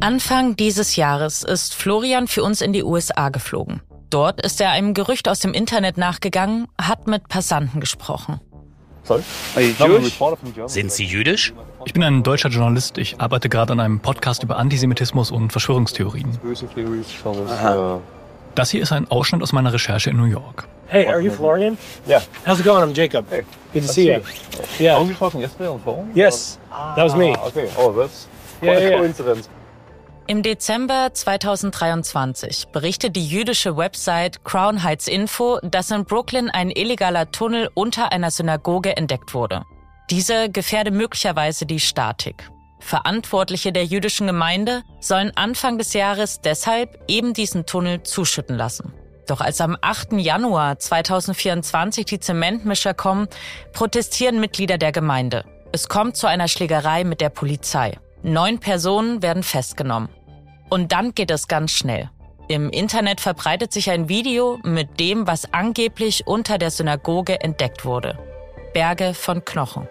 Anfang dieses Jahres ist Florian für uns in die USA geflogen. Dort ist er einem Gerücht aus dem Internet nachgegangen, hat mit Passanten gesprochen. Sind Sie jüdisch? Ich bin ein deutscher Journalist. Ich arbeite gerade an einem Podcast über Antisemitismus und Verschwörungstheorien. Das hier ist ein Ausschnitt aus meiner Recherche in New York. Hey, are you Florian? Yeah. How's it going? I'm Jacob. Hey. Good to see you. Yeah. Oh, we talking yesterday on the phone? Yes, that was me. Ah, okay. Oh, that's Yeah, quite a yeah. Im Dezember 2023 berichtet die jüdische Website Crown Heights Info, dass in Brooklyn ein illegaler Tunnel unter einer Synagoge entdeckt wurde. Diese gefährde möglicherweise die Statik. Verantwortliche der jüdischen Gemeinde sollen Anfang des Jahres deshalb eben diesen Tunnel zuschütten lassen. Doch als am 8. Januar 2024 die Zementmischer kommen, protestieren Mitglieder der Gemeinde. Es kommt zu einer Schlägerei mit der Polizei. Neun Personen werden festgenommen. Und dann geht es ganz schnell. Im Internet verbreitet sich ein Video mit dem, was angeblich unter der Synagoge entdeckt wurde. Berge von Knochen.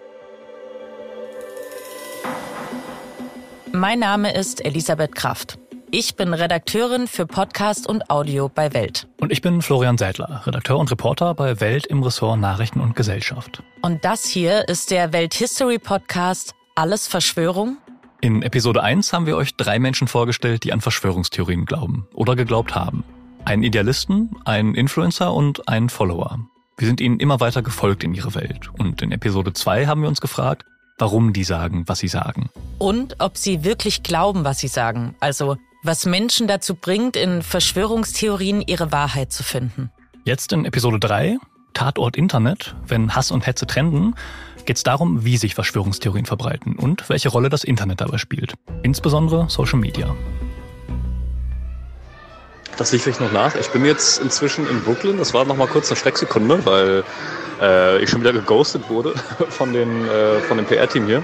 Mein Name ist Elisabeth Kraft. Ich bin Redakteurin für Podcast und Audio bei Welt. Und ich bin Florian Seidler, Redakteur und Reporter bei Welt im Ressort Nachrichten und Gesellschaft. Und das hier ist der Welt History Podcast Alles Verschwörung? In Episode 1 haben wir euch drei Menschen vorgestellt, die an Verschwörungstheorien glauben oder geglaubt haben. Einen Idealisten, einen Influencer und einen Follower. Wir sind ihnen immer weiter gefolgt in ihre Welt. Und in Episode 2 haben wir uns gefragt, warum die sagen, was sie sagen. Und ob sie wirklich glauben, was sie sagen. Also, was Menschen dazu bringt, in Verschwörungstheorien ihre Wahrheit zu finden. Jetzt in Episode 3, Tatort Internet, wenn Hass und Hetze trenden, geht es darum, wie sich Verschwörungstheorien verbreiten und welche Rolle das Internet dabei spielt. Insbesondere Social Media. Das lief ich noch nach. Ich bin jetzt inzwischen in Brooklyn. Das war noch mal kurz eine Schrecksekunde, weil äh, ich schon wieder geghostet wurde von, den, äh, von dem PR-Team hier.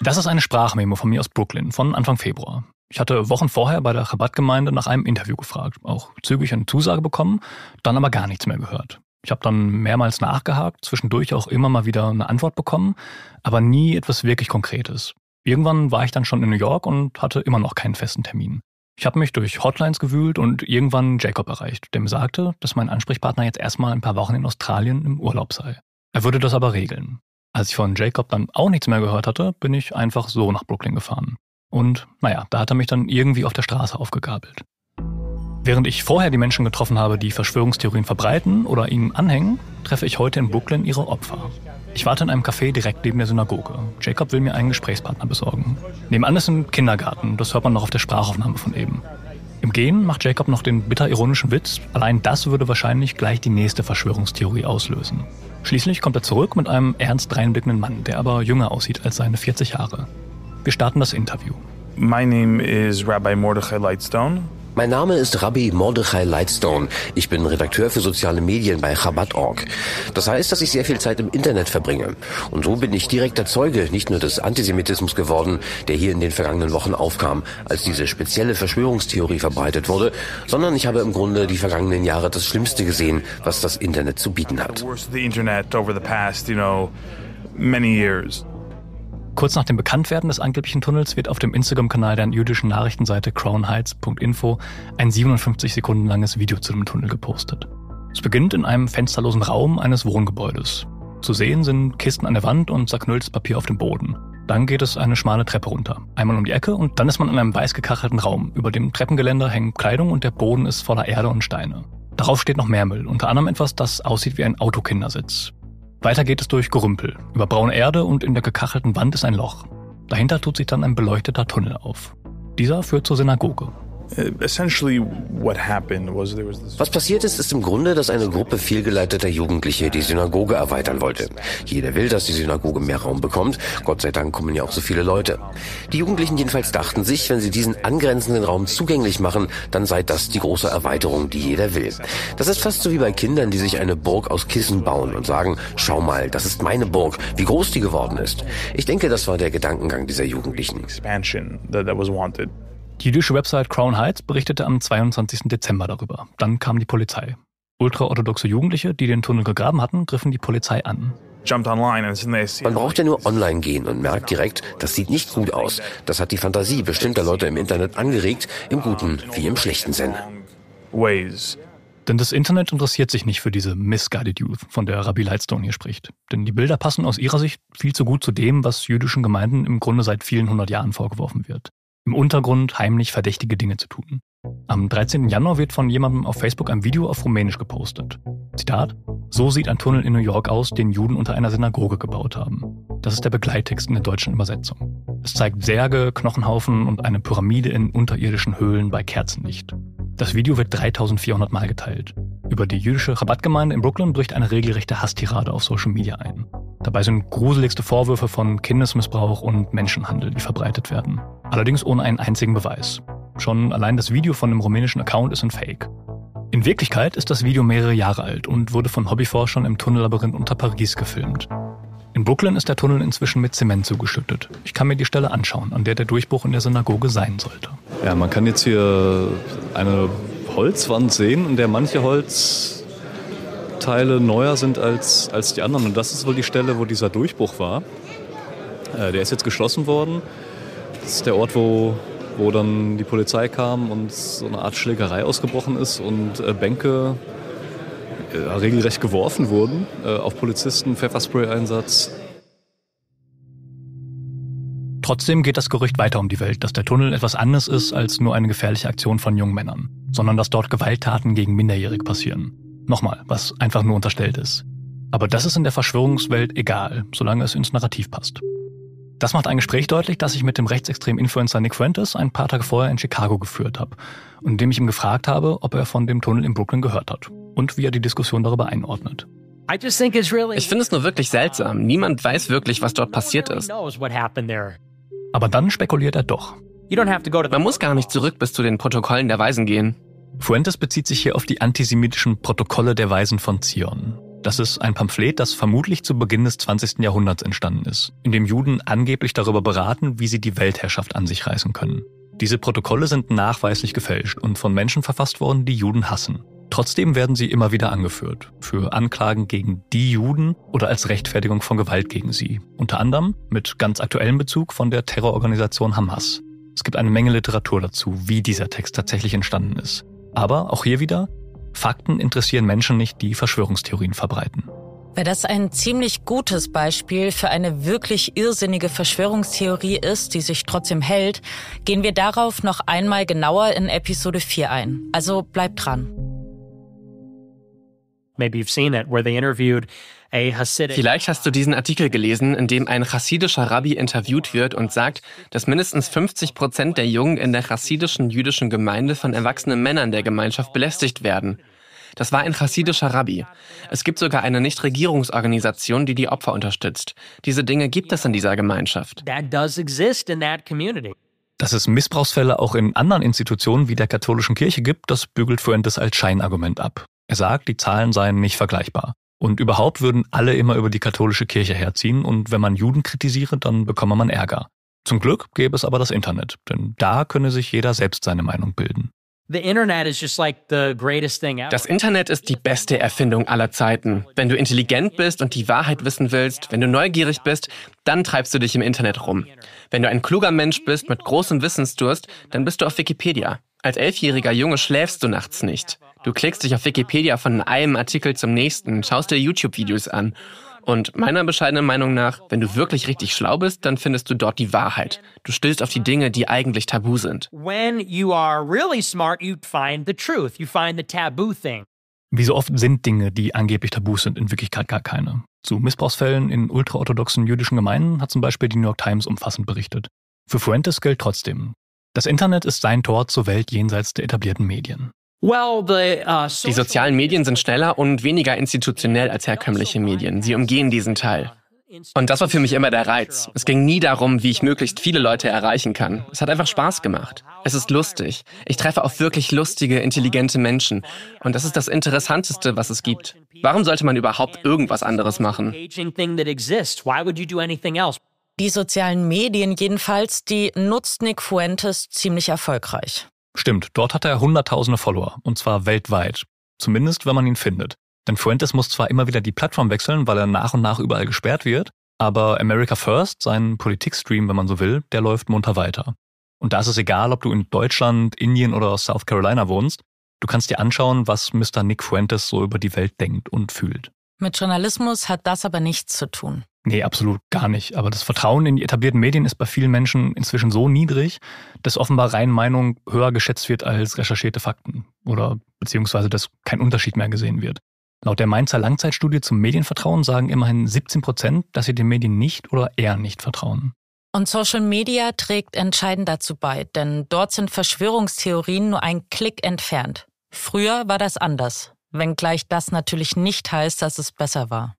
Das ist eine Sprachmemo von mir aus Brooklyn von Anfang Februar. Ich hatte Wochen vorher bei der Rabattgemeinde nach einem Interview gefragt, auch zügig eine Zusage bekommen, dann aber gar nichts mehr gehört. Ich habe dann mehrmals nachgehakt, zwischendurch auch immer mal wieder eine Antwort bekommen, aber nie etwas wirklich Konkretes. Irgendwann war ich dann schon in New York und hatte immer noch keinen festen Termin. Ich habe mich durch Hotlines gewühlt und irgendwann Jacob erreicht, der mir sagte, dass mein Ansprechpartner jetzt erstmal ein paar Wochen in Australien im Urlaub sei. Er würde das aber regeln. Als ich von Jacob dann auch nichts mehr gehört hatte, bin ich einfach so nach Brooklyn gefahren. Und naja, da hat er mich dann irgendwie auf der Straße aufgegabelt. Während ich vorher die Menschen getroffen habe, die Verschwörungstheorien verbreiten oder ihnen anhängen, treffe ich heute in Brooklyn ihre Opfer. Ich warte in einem Café direkt neben der Synagoge. Jacob will mir einen Gesprächspartner besorgen. Nebenan ist ein Kindergarten, das hört man noch auf der Sprachaufnahme von eben. Im Gehen macht Jacob noch den bitter ironischen Witz, allein das würde wahrscheinlich gleich die nächste Verschwörungstheorie auslösen. Schließlich kommt er zurück mit einem ernst reinblickenden Mann, der aber jünger aussieht als seine 40 Jahre. Wir starten das Interview. My name is Rabbi Mordechai Lightstone. Mein Name ist Rabbi Mordechai Lightstone. Ich bin Redakteur für soziale Medien bei Chabad.org. Das heißt, dass ich sehr viel Zeit im Internet verbringe. Und so bin ich direkter Zeuge nicht nur des Antisemitismus geworden, der hier in den vergangenen Wochen aufkam, als diese spezielle Verschwörungstheorie verbreitet wurde, sondern ich habe im Grunde die vergangenen Jahre das Schlimmste gesehen, was das Internet zu bieten hat. Kurz nach dem Bekanntwerden des angeblichen Tunnels wird auf dem Instagram-Kanal der jüdischen Nachrichtenseite crownheights.info ein 57 Sekunden langes Video zu dem Tunnel gepostet. Es beginnt in einem fensterlosen Raum eines Wohngebäudes. Zu sehen sind Kisten an der Wand und zerknülltes Papier auf dem Boden. Dann geht es eine schmale Treppe runter. Einmal um die Ecke und dann ist man in einem weiß gekachelten Raum. Über dem Treppengeländer hängen Kleidung und der Boden ist voller Erde und Steine. Darauf steht noch mehr Müll, unter anderem etwas, das aussieht wie ein Autokindersitz. Weiter geht es durch Gerümpel. Über braune Erde und in der gekachelten Wand ist ein Loch. Dahinter tut sich dann ein beleuchteter Tunnel auf. Dieser führt zur Synagoge. Uh, was passiert ist, ist im Grunde, dass eine Gruppe fehlgeleiteter Jugendliche die Synagoge erweitern wollte. Jeder will, dass die Synagoge mehr Raum bekommt. Gott sei Dank kommen ja auch so viele Leute. Die Jugendlichen jedenfalls dachten sich, wenn sie diesen angrenzenden Raum zugänglich machen, dann sei das die große Erweiterung, die jeder will. Das ist fast so wie bei Kindern, die sich eine Burg aus Kissen bauen und sagen, schau mal, das ist meine Burg, wie groß die geworden ist. Ich denke, das war der Gedankengang dieser Jugendlichen. Die jüdische Website Crown Heights berichtete am 22. Dezember darüber. Dann kam die Polizei. Ultraorthodoxe Jugendliche, die den Tunnel gegraben hatten, griffen die Polizei an. Man braucht ja nur online gehen und merkt direkt, das sieht nicht gut aus. Das hat die Fantasie bestimmter Leute im Internet angeregt, im guten wie im schlechten Sinn. Ways. Denn das Internet interessiert sich nicht für diese Misguided Youth, von der Rabbi Lightstone hier spricht. Denn die Bilder passen aus ihrer Sicht viel zu gut zu dem, was jüdischen Gemeinden im Grunde seit vielen hundert Jahren vorgeworfen wird. Im Untergrund heimlich verdächtige Dinge zu tun. Am 13. Januar wird von jemandem auf Facebook ein Video auf Rumänisch gepostet. Zitat: So sieht ein Tunnel in New York aus, den Juden unter einer Synagoge gebaut haben. Das ist der Begleittext in der deutschen Übersetzung. Es zeigt Särge, Knochenhaufen und eine Pyramide in unterirdischen Höhlen bei Kerzenlicht. Das Video wird 3400 Mal geteilt. Über die jüdische Rabattgemeinde in Brooklyn bricht eine regelrechte Hasstirade auf Social Media ein. Dabei sind gruseligste Vorwürfe von Kindesmissbrauch und Menschenhandel, die verbreitet werden. Allerdings ohne einen einzigen Beweis. Schon allein das Video von dem rumänischen Account ist ein Fake. In Wirklichkeit ist das Video mehrere Jahre alt und wurde von Hobbyforschern im Tunnellabyrinth unter Paris gefilmt. In Brooklyn ist der Tunnel inzwischen mit Zement zugeschüttet. Ich kann mir die Stelle anschauen, an der der Durchbruch in der Synagoge sein sollte. Ja, man kann jetzt hier eine Holzwand sehen, in der manche Holzteile neuer sind als, als die anderen. Und das ist wohl die Stelle, wo dieser Durchbruch war. Äh, der ist jetzt geschlossen worden. Das ist der Ort, wo, wo dann die Polizei kam und so eine Art Schlägerei ausgebrochen ist und äh, Bänke äh, regelrecht geworfen wurden äh, auf Polizisten, Pfefferspray-Einsatz. Trotzdem geht das Gerücht weiter um die Welt, dass der Tunnel etwas anderes ist als nur eine gefährliche Aktion von jungen Männern, sondern dass dort Gewalttaten gegen Minderjährige passieren. Nochmal, was einfach nur unterstellt ist. Aber das ist in der Verschwörungswelt egal, solange es ins Narrativ passt. Das macht ein Gespräch deutlich, das ich mit dem rechtsextremen Influencer Nick Fuentes ein paar Tage vorher in Chicago geführt habe und in dem ich ihm gefragt habe, ob er von dem Tunnel in Brooklyn gehört hat und wie er die Diskussion darüber einordnet. Ich finde es nur wirklich seltsam. Niemand weiß wirklich, was dort passiert ist. Aber dann spekuliert er doch. Man muss gar nicht zurück bis zu den Protokollen der Weisen gehen. Fuentes bezieht sich hier auf die antisemitischen Protokolle der Weisen von Zion. Das ist ein Pamphlet, das vermutlich zu Beginn des 20. Jahrhunderts entstanden ist, in dem Juden angeblich darüber beraten, wie sie die Weltherrschaft an sich reißen können. Diese Protokolle sind nachweislich gefälscht und von Menschen verfasst worden, die Juden hassen. Trotzdem werden sie immer wieder angeführt, für Anklagen gegen die Juden oder als Rechtfertigung von Gewalt gegen sie. Unter anderem mit ganz aktuellem Bezug von der Terrororganisation Hamas. Es gibt eine Menge Literatur dazu, wie dieser Text tatsächlich entstanden ist. Aber auch hier wieder, Fakten interessieren Menschen nicht, die Verschwörungstheorien verbreiten. Weil das ein ziemlich gutes Beispiel für eine wirklich irrsinnige Verschwörungstheorie ist, die sich trotzdem hält, gehen wir darauf noch einmal genauer in Episode 4 ein. Also bleibt dran. Vielleicht hast du diesen Artikel gelesen, in dem ein chassidischer Rabbi interviewt wird und sagt, dass mindestens 50 Prozent der Jungen in der chassidischen jüdischen Gemeinde von erwachsenen Männern der Gemeinschaft belästigt werden. Das war ein chassidischer Rabbi. Es gibt sogar eine Nichtregierungsorganisation, die die Opfer unterstützt. Diese Dinge gibt es in dieser Gemeinschaft. Dass es Missbrauchsfälle auch in anderen Institutionen wie der katholischen Kirche gibt, das bügelt Fuentes als Scheinargument ab. Er sagt, die Zahlen seien nicht vergleichbar. Und überhaupt würden alle immer über die katholische Kirche herziehen und wenn man Juden kritisiere, dann bekomme man Ärger. Zum Glück gäbe es aber das Internet, denn da könne sich jeder selbst seine Meinung bilden. Das Internet ist die beste Erfindung aller Zeiten. Wenn du intelligent bist und die Wahrheit wissen willst, wenn du neugierig bist, dann treibst du dich im Internet rum. Wenn du ein kluger Mensch bist mit großem Wissensdurst, dann bist du auf Wikipedia. Als elfjähriger Junge schläfst du nachts nicht. Du klickst dich auf Wikipedia von einem Artikel zum nächsten, schaust dir YouTube-Videos an und meiner bescheidenen Meinung nach, wenn du wirklich richtig schlau bist, dann findest du dort die Wahrheit. Du stößt auf die Dinge, die eigentlich tabu sind. Wie so oft sind Dinge, die angeblich tabu sind, in Wirklichkeit gar keine. Zu Missbrauchsfällen in ultraorthodoxen jüdischen Gemeinden hat zum Beispiel die New York Times umfassend berichtet. Für Fuentes gilt trotzdem, das Internet ist sein Tor zur Welt jenseits der etablierten Medien. Uh, die sozialen Medien sind schneller und weniger institutionell als herkömmliche Medien. Sie umgehen diesen Teil. Und das war für mich immer der Reiz. Es ging nie darum, wie ich möglichst viele Leute erreichen kann. Es hat einfach Spaß gemacht. Es ist lustig. Ich treffe auf wirklich lustige, intelligente Menschen. Und das ist das Interessanteste, was es gibt. Warum sollte man überhaupt irgendwas anderes machen? Die sozialen Medien jedenfalls, die nutzt Nick Fuentes ziemlich erfolgreich. Stimmt, dort hat er hunderttausende Follower, und zwar weltweit. Zumindest, wenn man ihn findet. Denn Fuentes muss zwar immer wieder die Plattform wechseln, weil er nach und nach überall gesperrt wird, aber America First, sein Politikstream, wenn man so will, der läuft munter weiter. Und da ist es egal, ob du in Deutschland, Indien oder South Carolina wohnst. Du kannst dir anschauen, was Mr. Nick Fuentes so über die Welt denkt und fühlt. Mit Journalismus hat das aber nichts zu tun. Nee, absolut gar nicht. Aber das Vertrauen in die etablierten Medien ist bei vielen Menschen inzwischen so niedrig, dass offenbar rein Meinung höher geschätzt wird als recherchierte Fakten. Oder beziehungsweise dass kein Unterschied mehr gesehen wird. Laut der Mainzer Langzeitstudie zum Medienvertrauen sagen immerhin 17 Prozent, dass sie den Medien nicht oder eher nicht vertrauen. Und Social Media trägt entscheidend dazu bei, denn dort sind Verschwörungstheorien nur ein Klick entfernt. Früher war das anders, wenngleich das natürlich nicht heißt, dass es besser war.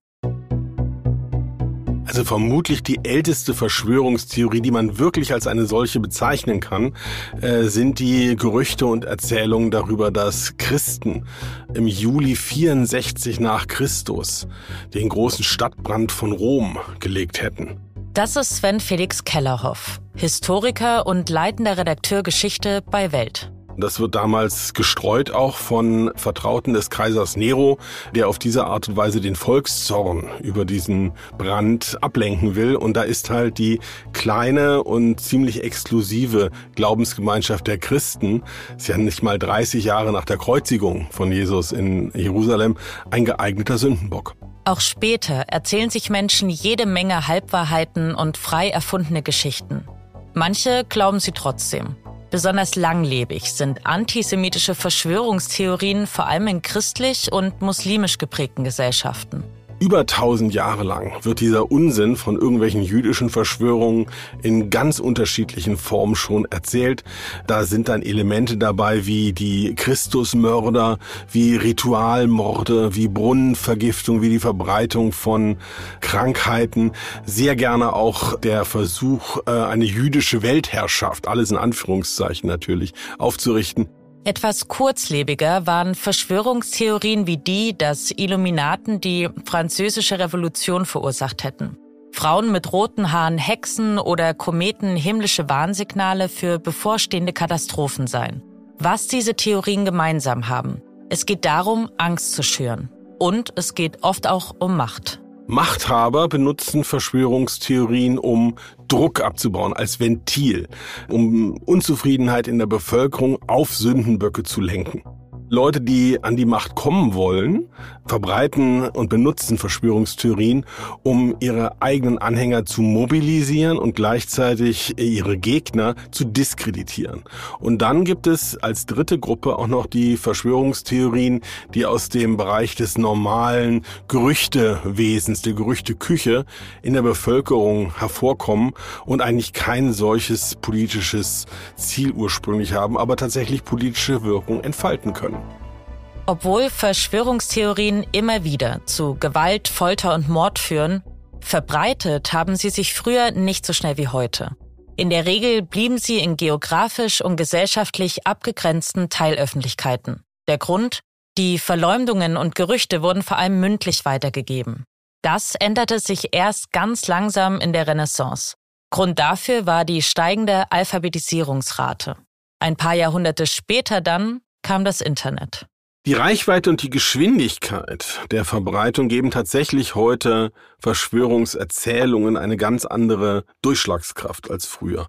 Also vermutlich die älteste Verschwörungstheorie, die man wirklich als eine solche bezeichnen kann, äh, sind die Gerüchte und Erzählungen darüber, dass Christen im Juli 64 nach Christus den großen Stadtbrand von Rom gelegt hätten. Das ist Sven Felix Kellerhoff, Historiker und leitender Redakteur Geschichte bei Welt. Das wird damals gestreut auch von Vertrauten des Kaisers Nero, der auf diese Art und Weise den Volkszorn über diesen Brand ablenken will. Und da ist halt die kleine und ziemlich exklusive Glaubensgemeinschaft der Christen, ist ja nicht mal 30 Jahre nach der Kreuzigung von Jesus in Jerusalem, ein geeigneter Sündenbock. Auch später erzählen sich Menschen jede Menge Halbwahrheiten und frei erfundene Geschichten. Manche glauben sie trotzdem. Besonders langlebig sind antisemitische Verschwörungstheorien vor allem in christlich und muslimisch geprägten Gesellschaften. Über tausend Jahre lang wird dieser Unsinn von irgendwelchen jüdischen Verschwörungen in ganz unterschiedlichen Formen schon erzählt. Da sind dann Elemente dabei wie die Christusmörder, wie Ritualmorde, wie Brunnenvergiftung, wie die Verbreitung von Krankheiten. Sehr gerne auch der Versuch, äh, eine jüdische Weltherrschaft, alles in Anführungszeichen natürlich, aufzurichten. Etwas kurzlebiger waren Verschwörungstheorien wie die, dass Illuminaten die französische Revolution verursacht hätten. Frauen mit roten Haaren Hexen oder Kometen himmlische Warnsignale für bevorstehende Katastrophen seien. Was diese Theorien gemeinsam haben. Es geht darum, Angst zu schüren. Und es geht oft auch um Macht. Machthaber benutzen Verschwörungstheorien, um Druck abzubauen, als Ventil, um Unzufriedenheit in der Bevölkerung auf Sündenböcke zu lenken. Leute, die an die Macht kommen wollen, verbreiten und benutzen Verschwörungstheorien, um ihre eigenen Anhänger zu mobilisieren und gleichzeitig ihre Gegner zu diskreditieren. Und dann gibt es als dritte Gruppe auch noch die Verschwörungstheorien, die aus dem Bereich des normalen Gerüchtewesens, der Gerüchteküche in der Bevölkerung hervorkommen und eigentlich kein solches politisches Ziel ursprünglich haben, aber tatsächlich politische Wirkung entfalten können. Obwohl Verschwörungstheorien immer wieder zu Gewalt, Folter und Mord führen, verbreitet haben sie sich früher nicht so schnell wie heute. In der Regel blieben sie in geografisch und gesellschaftlich abgegrenzten Teilöffentlichkeiten. Der Grund? Die Verleumdungen und Gerüchte wurden vor allem mündlich weitergegeben. Das änderte sich erst ganz langsam in der Renaissance. Grund dafür war die steigende Alphabetisierungsrate. Ein paar Jahrhunderte später dann kam das Internet. Die Reichweite und die Geschwindigkeit der Verbreitung geben tatsächlich heute Verschwörungserzählungen eine ganz andere Durchschlagskraft als früher.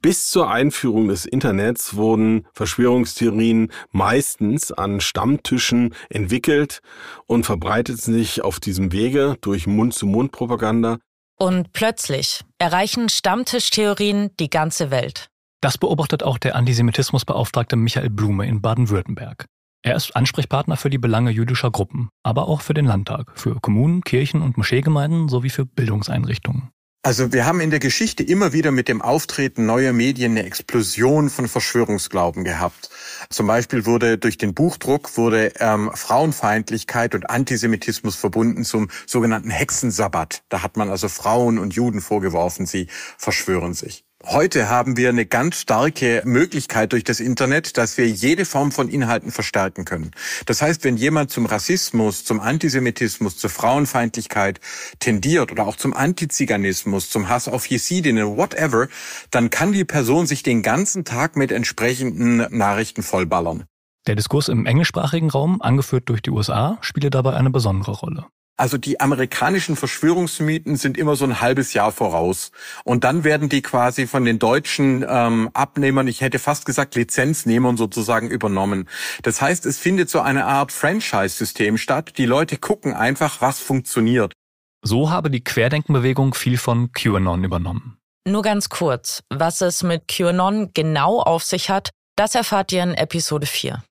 Bis zur Einführung des Internets wurden Verschwörungstheorien meistens an Stammtischen entwickelt und verbreiteten sich auf diesem Wege durch Mund-zu-Mund-Propaganda. Und plötzlich erreichen Stammtischtheorien die ganze Welt. Das beobachtet auch der Antisemitismusbeauftragte Michael Blume in Baden-Württemberg. Er ist Ansprechpartner für die Belange jüdischer Gruppen, aber auch für den Landtag, für Kommunen, Kirchen und Moscheegemeinden sowie für Bildungseinrichtungen. Also wir haben in der Geschichte immer wieder mit dem Auftreten neuer Medien eine Explosion von Verschwörungsglauben gehabt. Zum Beispiel wurde durch den Buchdruck wurde ähm, Frauenfeindlichkeit und Antisemitismus verbunden zum sogenannten Hexensabbat. Da hat man also Frauen und Juden vorgeworfen, sie verschwören sich. Heute haben wir eine ganz starke Möglichkeit durch das Internet, dass wir jede Form von Inhalten verstärken können. Das heißt, wenn jemand zum Rassismus, zum Antisemitismus, zur Frauenfeindlichkeit tendiert oder auch zum Antiziganismus, zum Hass auf Jesidinnen, whatever, dann kann die Person sich den ganzen Tag mit entsprechenden Nachrichten vollballern. Der Diskurs im englischsprachigen Raum, angeführt durch die USA, spiele dabei eine besondere Rolle. Also die amerikanischen Verschwörungsmythen sind immer so ein halbes Jahr voraus. Und dann werden die quasi von den deutschen ähm, Abnehmern, ich hätte fast gesagt Lizenznehmern sozusagen übernommen. Das heißt, es findet so eine Art Franchise-System statt. Die Leute gucken einfach, was funktioniert. So habe die Querdenkenbewegung viel von QAnon übernommen. Nur ganz kurz, was es mit QAnon genau auf sich hat, das erfahrt ihr in Episode 4.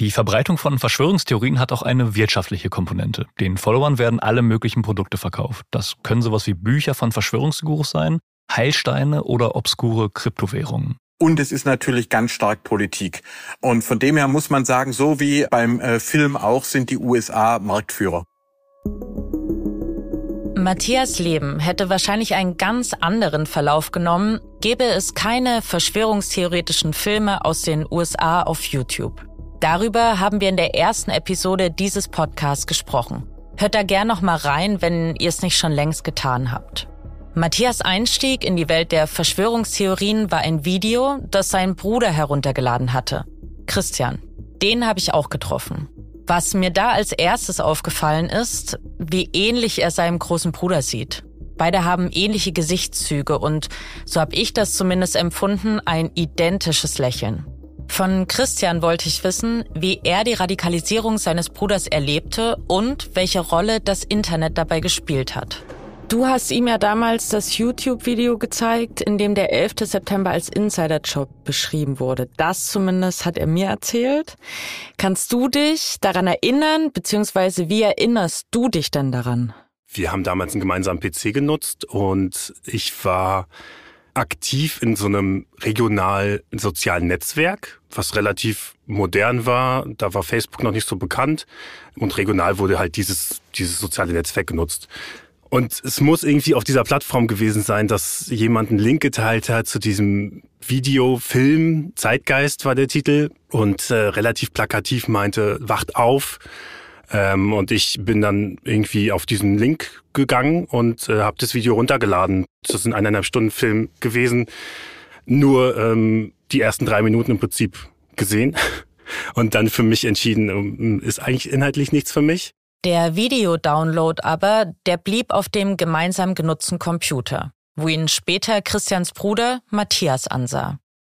Die Verbreitung von Verschwörungstheorien hat auch eine wirtschaftliche Komponente. Den Followern werden alle möglichen Produkte verkauft. Das können sowas wie Bücher von Verschwörungsgurus sein, Heilsteine oder obskure Kryptowährungen. Und es ist natürlich ganz stark Politik. Und von dem her muss man sagen, so wie beim äh, Film auch, sind die USA Marktführer. Matthias Leben hätte wahrscheinlich einen ganz anderen Verlauf genommen, gäbe es keine verschwörungstheoretischen Filme aus den USA auf YouTube. Darüber haben wir in der ersten Episode dieses Podcasts gesprochen. Hört da gern noch mal rein, wenn ihr es nicht schon längst getan habt. Matthias Einstieg in die Welt der Verschwörungstheorien war ein Video, das sein Bruder heruntergeladen hatte. Christian. Den habe ich auch getroffen. Was mir da als erstes aufgefallen ist, wie ähnlich er seinem großen Bruder sieht. Beide haben ähnliche Gesichtszüge und, so habe ich das zumindest empfunden, ein identisches Lächeln. Von Christian wollte ich wissen, wie er die Radikalisierung seines Bruders erlebte und welche Rolle das Internet dabei gespielt hat. Du hast ihm ja damals das YouTube-Video gezeigt, in dem der 11. September als Insider-Job beschrieben wurde. Das zumindest hat er mir erzählt. Kannst du dich daran erinnern, beziehungsweise wie erinnerst du dich denn daran? Wir haben damals einen gemeinsamen PC genutzt und ich war aktiv in so einem regional sozialen Netzwerk, was relativ modern war. Da war Facebook noch nicht so bekannt und regional wurde halt dieses, dieses soziale Netzwerk genutzt. Und es muss irgendwie auf dieser Plattform gewesen sein, dass jemand einen Link geteilt hat zu diesem Videofilm. Zeitgeist war der Titel und äh, relativ plakativ meinte, wacht auf, ähm, und ich bin dann irgendwie auf diesen Link gegangen und äh, habe das Video runtergeladen. Das ist ein eineinhalb Stunden Film gewesen. Nur ähm, die ersten drei Minuten im Prinzip gesehen und dann für mich entschieden, ähm, ist eigentlich inhaltlich nichts für mich. Der Videodownload aber, der blieb auf dem gemeinsam genutzten Computer, wo ihn später Christians Bruder Matthias ansah.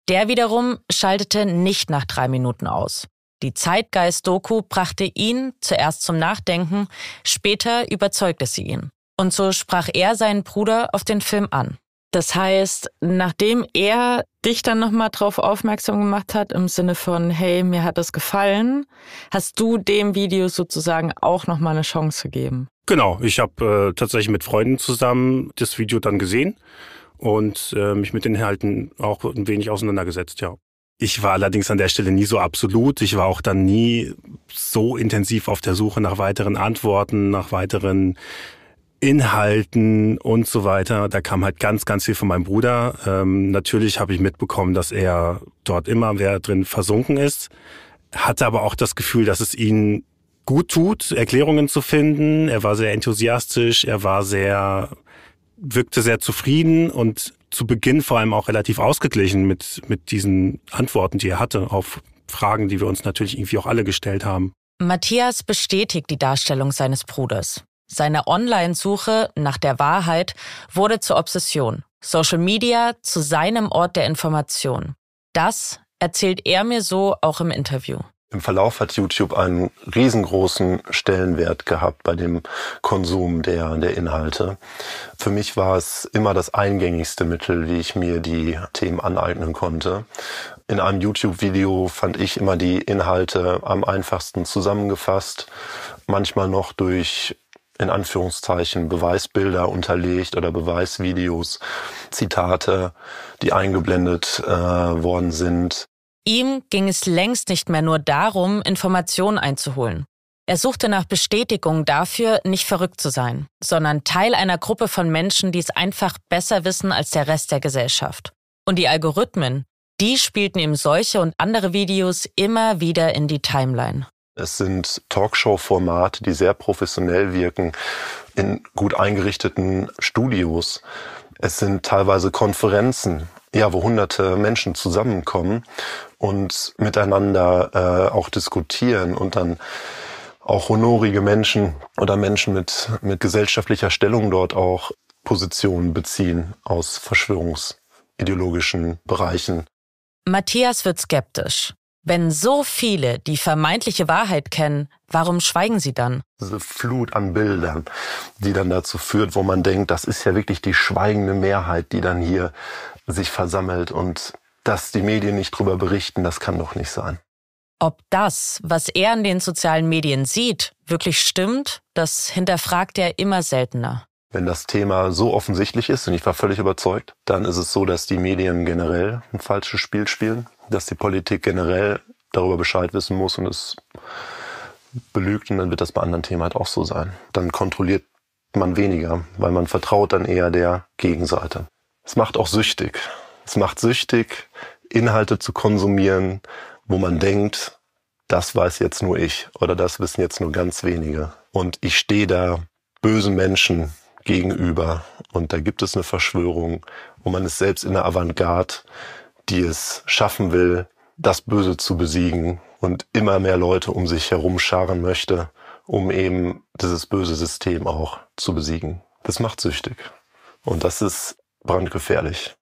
Der wiederum schaltete nicht nach drei Minuten aus. Die Zeitgeist-Doku brachte ihn zuerst zum Nachdenken, später überzeugte sie ihn. Und so sprach er seinen Bruder auf den Film an. Das heißt, nachdem er dich dann nochmal drauf aufmerksam gemacht hat, im Sinne von, hey, mir hat das gefallen, hast du dem Video sozusagen auch nochmal eine Chance gegeben? Genau, ich habe äh, tatsächlich mit Freunden zusammen das Video dann gesehen und äh, mich mit den Inhalten auch ein wenig auseinandergesetzt, ja. Ich war allerdings an der Stelle nie so absolut. Ich war auch dann nie so intensiv auf der Suche nach weiteren Antworten, nach weiteren Inhalten und so weiter. Da kam halt ganz, ganz viel von meinem Bruder. Ähm, natürlich habe ich mitbekommen, dass er dort immer wer drin versunken ist. Hatte aber auch das Gefühl, dass es ihn gut tut, Erklärungen zu finden. Er war sehr enthusiastisch, er war sehr, wirkte sehr zufrieden und zu Beginn vor allem auch relativ ausgeglichen mit, mit diesen Antworten, die er hatte auf Fragen, die wir uns natürlich irgendwie auch alle gestellt haben. Matthias bestätigt die Darstellung seines Bruders. Seine Online-Suche nach der Wahrheit wurde zur Obsession. Social Media zu seinem Ort der Information. Das erzählt er mir so auch im Interview. Im Verlauf hat YouTube einen riesengroßen Stellenwert gehabt bei dem Konsum der, der Inhalte. Für mich war es immer das eingängigste Mittel, wie ich mir die Themen aneignen konnte. In einem YouTube-Video fand ich immer die Inhalte am einfachsten zusammengefasst, manchmal noch durch in Anführungszeichen Beweisbilder unterlegt oder Beweisvideos, Zitate, die eingeblendet äh, worden sind. Ihm ging es längst nicht mehr nur darum, Informationen einzuholen. Er suchte nach Bestätigung dafür, nicht verrückt zu sein, sondern Teil einer Gruppe von Menschen, die es einfach besser wissen als der Rest der Gesellschaft. Und die Algorithmen, die spielten ihm solche und andere Videos immer wieder in die Timeline. Es sind Talkshow-Formate, die sehr professionell wirken, in gut eingerichteten Studios. Es sind teilweise Konferenzen, ja, wo hunderte Menschen zusammenkommen und miteinander äh, auch diskutieren und dann auch honorige Menschen oder Menschen mit, mit gesellschaftlicher Stellung dort auch Positionen beziehen aus verschwörungsideologischen Bereichen. Matthias wird skeptisch. Wenn so viele die vermeintliche Wahrheit kennen, warum schweigen sie dann? Diese Flut an Bildern, die dann dazu führt, wo man denkt, das ist ja wirklich die schweigende Mehrheit, die dann hier sich versammelt und dass die Medien nicht drüber berichten, das kann doch nicht sein. Ob das, was er in den sozialen Medien sieht, wirklich stimmt, das hinterfragt er immer seltener. Wenn das Thema so offensichtlich ist, und ich war völlig überzeugt, dann ist es so, dass die Medien generell ein falsches Spiel spielen, dass die Politik generell darüber Bescheid wissen muss und es belügt und dann wird das bei anderen Themen halt auch so sein. Dann kontrolliert man weniger, weil man vertraut dann eher der Gegenseite. Es macht auch süchtig. Es macht süchtig, Inhalte zu konsumieren, wo man denkt, das weiß jetzt nur ich oder das wissen jetzt nur ganz wenige. Und ich stehe da bösen Menschen gegenüber und da gibt es eine Verschwörung und man ist selbst in der Avantgarde, die es schaffen will, das Böse zu besiegen und immer mehr Leute um sich herum scharen möchte, um eben dieses böse System auch zu besiegen. Das macht süchtig. Und das ist brandgefährlich.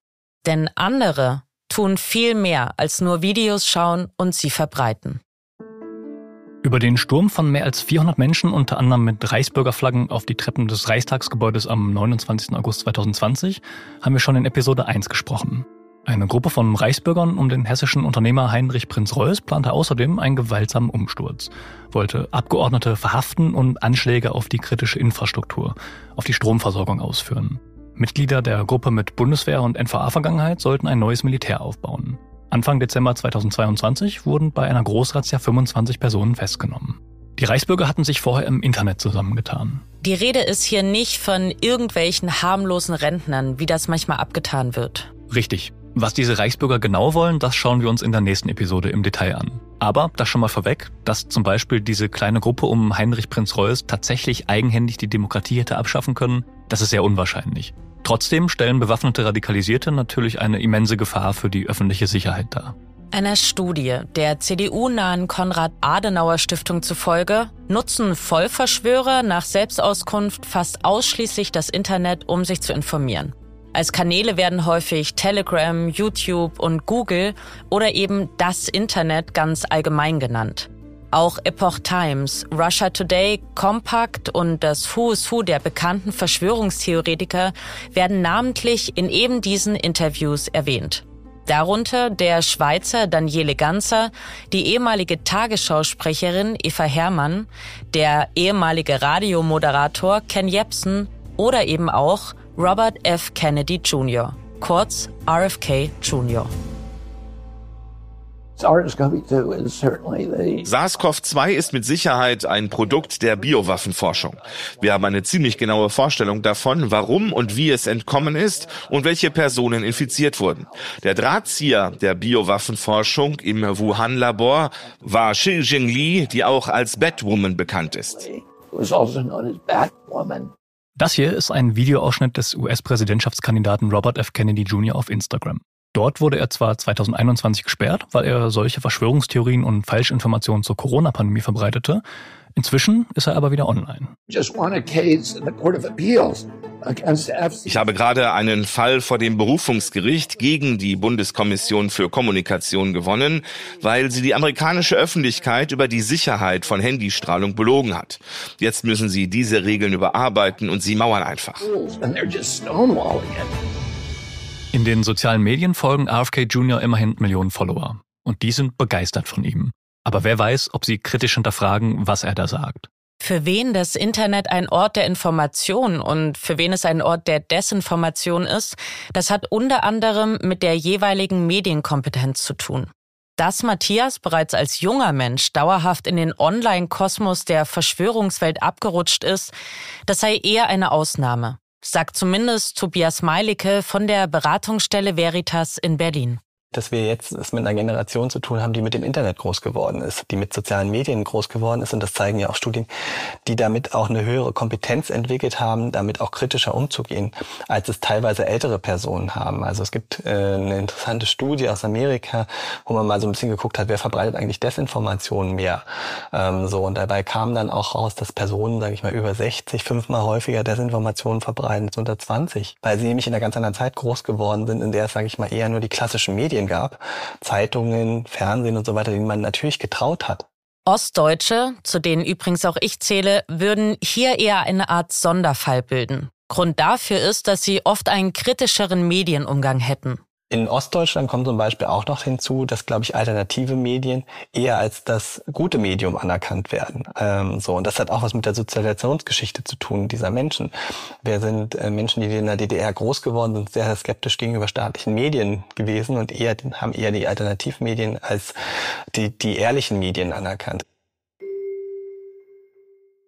Denn andere tun viel mehr als nur Videos schauen und sie verbreiten. Über den Sturm von mehr als 400 Menschen, unter anderem mit Reichsbürgerflaggen, auf die Treppen des Reichstagsgebäudes am 29. August 2020, haben wir schon in Episode 1 gesprochen. Eine Gruppe von Reichsbürgern um den hessischen Unternehmer Heinrich Prinz Reuß plante außerdem einen gewaltsamen Umsturz, wollte Abgeordnete verhaften und Anschläge auf die kritische Infrastruktur, auf die Stromversorgung ausführen. Mitglieder der Gruppe mit Bundeswehr- und NVA-Vergangenheit sollten ein neues Militär aufbauen. Anfang Dezember 2022 wurden bei einer Großrazzia 25 Personen festgenommen. Die Reichsbürger hatten sich vorher im Internet zusammengetan. Die Rede ist hier nicht von irgendwelchen harmlosen Rentnern, wie das manchmal abgetan wird. Richtig. Was diese Reichsbürger genau wollen, das schauen wir uns in der nächsten Episode im Detail an. Aber das schon mal vorweg, dass zum Beispiel diese kleine Gruppe um Heinrich Prinz Reuß tatsächlich eigenhändig die Demokratie hätte abschaffen können, das ist sehr unwahrscheinlich. Trotzdem stellen bewaffnete Radikalisierte natürlich eine immense Gefahr für die öffentliche Sicherheit dar. Einer Studie der CDU-nahen Konrad-Adenauer-Stiftung zufolge nutzen Vollverschwörer nach Selbstauskunft fast ausschließlich das Internet, um sich zu informieren. Als Kanäle werden häufig Telegram, YouTube und Google oder eben das Internet ganz allgemein genannt. Auch Epoch Times, Russia Today, Compact und das Who's Who der bekannten Verschwörungstheoretiker werden namentlich in eben diesen Interviews erwähnt. Darunter der Schweizer Daniele Ganzer, die ehemalige Tagesschausprecherin Eva Herrmann, der ehemalige Radiomoderator Ken Jepsen oder eben auch Robert F. Kennedy Jr., kurz RFK Jr. SARS-CoV-2 ist mit Sicherheit ein Produkt der Biowaffenforschung. Wir haben eine ziemlich genaue Vorstellung davon, warum und wie es entkommen ist und welche Personen infiziert wurden. Der Drahtzieher der Biowaffenforschung im Wuhan-Labor war Xi Jingli, die auch als Batwoman bekannt ist. Also das hier ist ein Videoausschnitt des US-Präsidentschaftskandidaten Robert F. Kennedy Jr. auf Instagram. Dort wurde er zwar 2021 gesperrt, weil er solche Verschwörungstheorien und Falschinformationen zur Corona-Pandemie verbreitete. Inzwischen ist er aber wieder online. Ich habe gerade einen Fall vor dem Berufungsgericht gegen die Bundeskommission für Kommunikation gewonnen, weil sie die amerikanische Öffentlichkeit über die Sicherheit von Handystrahlung belogen hat. Jetzt müssen sie diese Regeln überarbeiten und sie mauern einfach. In den sozialen Medien folgen RFK Jr. immerhin Millionen Follower. Und die sind begeistert von ihm. Aber wer weiß, ob sie kritisch hinterfragen, was er da sagt. Für wen das Internet ein Ort der Information und für wen es ein Ort der Desinformation ist, das hat unter anderem mit der jeweiligen Medienkompetenz zu tun. Dass Matthias bereits als junger Mensch dauerhaft in den Online-Kosmos der Verschwörungswelt abgerutscht ist, das sei eher eine Ausnahme, sagt zumindest Tobias Meilicke von der Beratungsstelle Veritas in Berlin. Dass wir jetzt es mit einer Generation zu tun haben, die mit dem Internet groß geworden ist, die mit sozialen Medien groß geworden ist. Und das zeigen ja auch Studien, die damit auch eine höhere Kompetenz entwickelt haben, damit auch kritischer umzugehen, als es teilweise ältere Personen haben. Also es gibt äh, eine interessante Studie aus Amerika, wo man mal so ein bisschen geguckt hat, wer verbreitet eigentlich Desinformationen mehr. Ähm, so Und dabei kam dann auch raus, dass Personen, sage ich mal, über 60 fünfmal häufiger Desinformationen verbreiten als unter 20, weil sie nämlich in einer ganz anderen Zeit groß geworden sind, in der es, sage ich mal, eher nur die klassischen Medien Medien gab, Zeitungen, Fernsehen und so weiter, denen man natürlich getraut hat. Ostdeutsche, zu denen übrigens auch ich zähle, würden hier eher eine Art Sonderfall bilden. Grund dafür ist, dass sie oft einen kritischeren Medienumgang hätten. In Ostdeutschland kommt zum Beispiel auch noch hinzu, dass, glaube ich, alternative Medien eher als das gute Medium anerkannt werden. Ähm, so und das hat auch was mit der Sozialisationsgeschichte zu tun dieser Menschen. Wir sind äh, Menschen, die in der DDR groß geworden sind, sehr skeptisch gegenüber staatlichen Medien gewesen und eher haben eher die Alternativmedien als die die ehrlichen Medien anerkannt.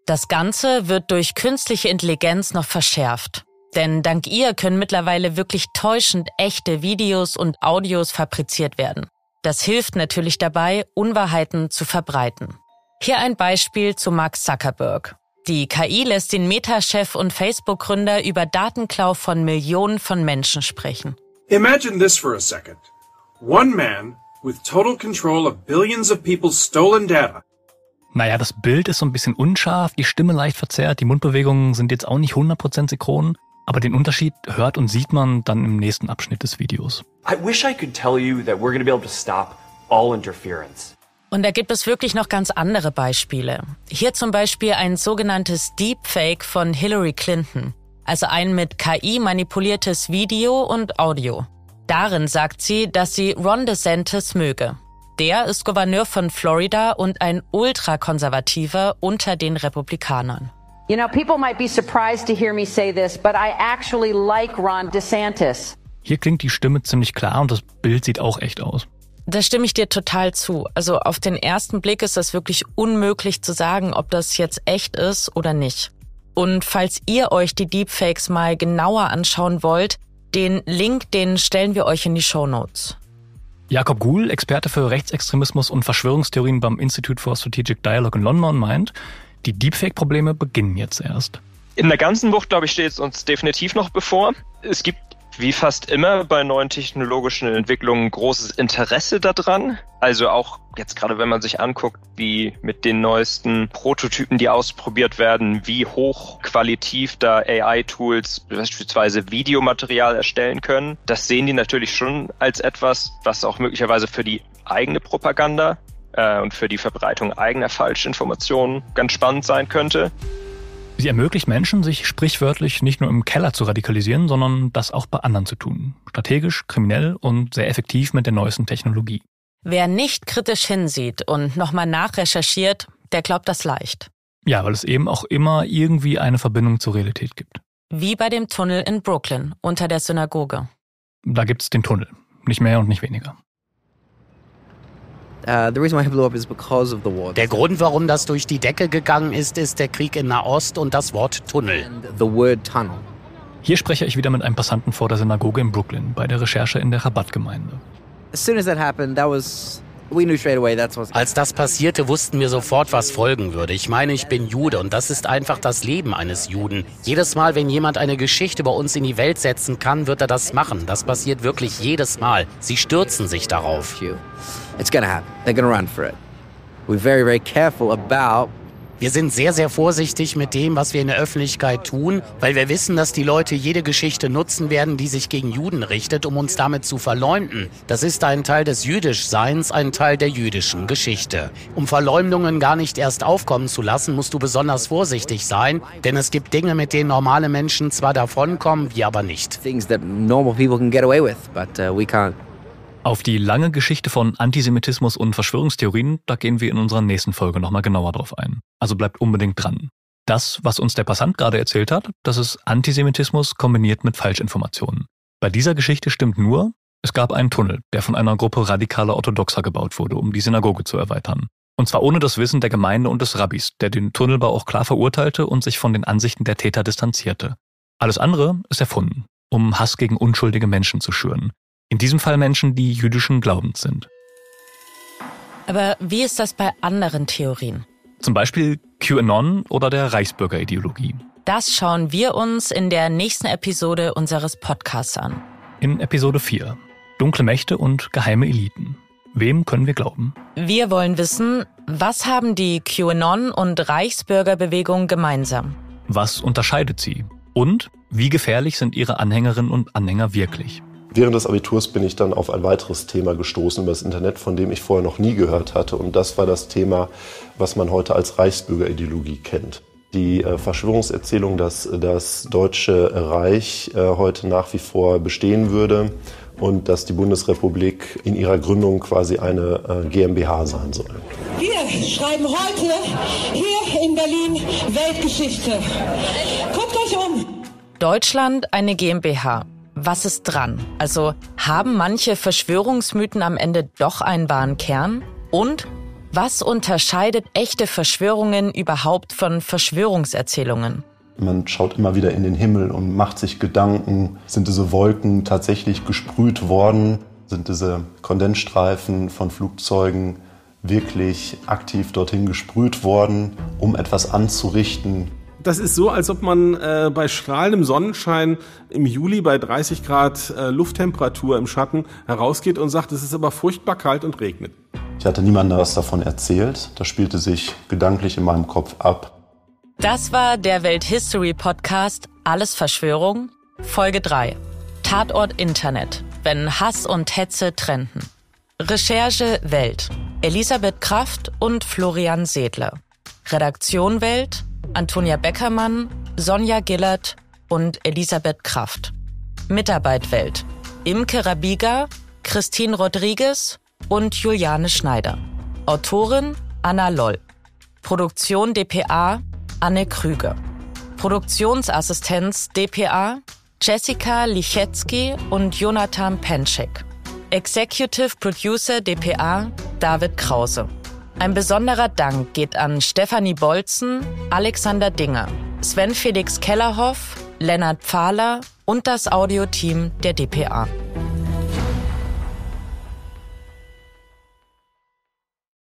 Das Ganze wird durch künstliche Intelligenz noch verschärft. Denn dank ihr können mittlerweile wirklich täuschend echte Videos und Audios fabriziert werden. Das hilft natürlich dabei, Unwahrheiten zu verbreiten. Hier ein Beispiel zu Mark Zuckerberg. Die KI lässt den Meta-Chef und Facebook-Gründer über Datenklau von Millionen von Menschen sprechen. Imagine this for a second. One man with total control of billions of people's stolen data naja, das Bild ist so ein bisschen unscharf, die Stimme leicht verzerrt, die Mundbewegungen sind jetzt auch nicht 100% synchron. Aber den Unterschied hört und sieht man dann im nächsten Abschnitt des Videos. I wish I could tell you that we're going to be able to stop all interference. Und da gibt es wirklich noch ganz andere Beispiele. Hier zum Beispiel ein sogenanntes Deepfake von Hillary Clinton. Also ein mit KI manipuliertes Video und Audio. Darin sagt sie, dass sie Ron DeSantis möge. Der ist Gouverneur von Florida und ein ultrakonservativer unter den Republikanern. You know, people might be surprised to hear me say this, but I actually like Ron DeSantis. Hier klingt die Stimme ziemlich klar und das Bild sieht auch echt aus. Da stimme ich dir total zu. Also auf den ersten Blick ist das wirklich unmöglich zu sagen, ob das jetzt echt ist oder nicht. Und falls ihr euch die Deepfakes mal genauer anschauen wollt, den Link, den stellen wir euch in die Show Notes. Jakob Guhl, Experte für Rechtsextremismus und Verschwörungstheorien beim Institute for Strategic Dialogue in London, meint, die Deepfake-Probleme beginnen jetzt erst. In der ganzen Bucht, glaube ich, steht es uns definitiv noch bevor. Es gibt wie fast immer bei neuen technologischen Entwicklungen großes Interesse daran. Also auch jetzt gerade, wenn man sich anguckt, wie mit den neuesten Prototypen, die ausprobiert werden, wie hochqualitativ da AI-Tools beispielsweise Videomaterial erstellen können. Das sehen die natürlich schon als etwas, was auch möglicherweise für die eigene Propaganda äh, und für die Verbreitung eigener Falschinformationen ganz spannend sein könnte. Sie ermöglicht Menschen, sich sprichwörtlich nicht nur im Keller zu radikalisieren, sondern das auch bei anderen zu tun. Strategisch, kriminell und sehr effektiv mit der neuesten Technologie. Wer nicht kritisch hinsieht und nochmal nachrecherchiert, der glaubt das leicht. Ja, weil es eben auch immer irgendwie eine Verbindung zur Realität gibt. Wie bei dem Tunnel in Brooklyn unter der Synagoge. Da gibt's den Tunnel. Nicht mehr und nicht weniger. Uh, der Grund, warum das durch die Decke gegangen ist, ist der Krieg in Nahost und das Wort Tunnel. Hier spreche ich wieder mit einem Passanten vor der Synagoge in Brooklyn bei der Recherche in der Rabattgemeinde. As soon as that happened, that was als das passierte, wussten wir sofort, was folgen würde. Ich meine, ich bin Jude und das ist einfach das Leben eines Juden. Jedes Mal, wenn jemand eine Geschichte über uns in die Welt setzen kann, wird er das machen. Das passiert wirklich jedes Mal. Sie stürzen sich darauf. It's gonna happen. They're gonna run for it. We're very, very careful about wir sind sehr, sehr vorsichtig mit dem, was wir in der Öffentlichkeit tun, weil wir wissen, dass die Leute jede Geschichte nutzen werden, die sich gegen Juden richtet, um uns damit zu verleumden. Das ist ein Teil des Jüdischseins, ein Teil der jüdischen Geschichte. Um Verleumdungen gar nicht erst aufkommen zu lassen, musst du besonders vorsichtig sein, denn es gibt Dinge, mit denen normale Menschen zwar davonkommen, wir aber nicht. Things that normal people can get away with, but uh, we can't. Auf die lange Geschichte von Antisemitismus und Verschwörungstheorien, da gehen wir in unserer nächsten Folge nochmal genauer drauf ein. Also bleibt unbedingt dran. Das, was uns der Passant gerade erzählt hat, das ist Antisemitismus kombiniert mit Falschinformationen. Bei dieser Geschichte stimmt nur, es gab einen Tunnel, der von einer Gruppe radikaler Orthodoxer gebaut wurde, um die Synagoge zu erweitern. Und zwar ohne das Wissen der Gemeinde und des Rabbis, der den Tunnelbau auch klar verurteilte und sich von den Ansichten der Täter distanzierte. Alles andere ist erfunden, um Hass gegen unschuldige Menschen zu schüren. In diesem Fall Menschen, die jüdischen Glaubens sind. Aber wie ist das bei anderen Theorien? Zum Beispiel QAnon oder der Reichsbürgerideologie. Das schauen wir uns in der nächsten Episode unseres Podcasts an. In Episode 4. Dunkle Mächte und geheime Eliten. Wem können wir glauben? Wir wollen wissen, was haben die QAnon und Reichsbürgerbewegung gemeinsam? Was unterscheidet sie? Und wie gefährlich sind ihre Anhängerinnen und Anhänger wirklich? Während des Abiturs bin ich dann auf ein weiteres Thema gestoßen über das Internet, von dem ich vorher noch nie gehört hatte. Und das war das Thema, was man heute als Reichsbürgerideologie kennt. Die äh, Verschwörungserzählung, dass das Deutsche Reich äh, heute nach wie vor bestehen würde und dass die Bundesrepublik in ihrer Gründung quasi eine äh, GmbH sein soll. Wir schreiben heute hier in Berlin Weltgeschichte. Guckt euch um. Deutschland eine GmbH. Was ist dran? Also haben manche Verschwörungsmythen am Ende doch einen wahren Kern? Und was unterscheidet echte Verschwörungen überhaupt von Verschwörungserzählungen? Man schaut immer wieder in den Himmel und macht sich Gedanken, sind diese Wolken tatsächlich gesprüht worden? Sind diese Kondensstreifen von Flugzeugen wirklich aktiv dorthin gesprüht worden, um etwas anzurichten? Das ist so, als ob man äh, bei strahlendem Sonnenschein im Juli bei 30 Grad äh, Lufttemperatur im Schatten herausgeht und sagt, es ist aber furchtbar kalt und regnet. Ich hatte niemandem was davon erzählt. Das spielte sich gedanklich in meinem Kopf ab. Das war der Welthistory Podcast Alles Verschwörung, Folge 3. Tatort Internet, wenn Hass und Hetze trennten. Recherche Welt. Elisabeth Kraft und Florian Sedler. Redaktion Welt. Antonia Beckermann, Sonja Gillert und Elisabeth Kraft. Mitarbeit Welt. Imke Rabiga, Christine Rodriguez und Juliane Schneider. Autorin Anna Loll. Produktion DPA Anne Krüger. Produktionsassistenz DPA Jessica Lichetzky und Jonathan Penschek. Executive Producer DPA David Krause. Ein besonderer Dank geht an Stefanie Bolzen, Alexander Dinger, Sven Felix Kellerhoff, Lennart Pfahler und das Audioteam der DPA.